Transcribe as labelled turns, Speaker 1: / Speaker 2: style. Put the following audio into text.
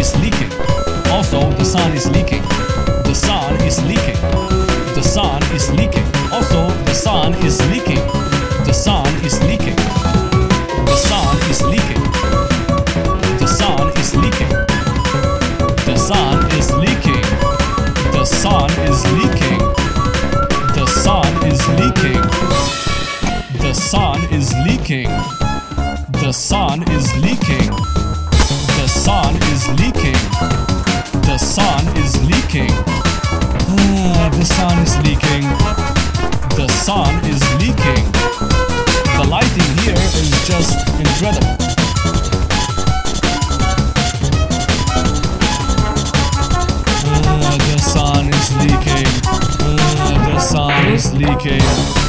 Speaker 1: is leaking. Also, the sun is leaking. The sun is leaking. The sun is leaking. Also, the sun is leaking. The sun is leaking. The sun is leaking. The sun is leaking. The sun is leaking. The sun is leaking. The sun is leaking. The sun is leaking. The sun is leaking. The sun is leaking. sun is leaking. The sun is leaking. The lighting here is just incredible. Uh, the sun is leaking. Uh, the sun is leaking.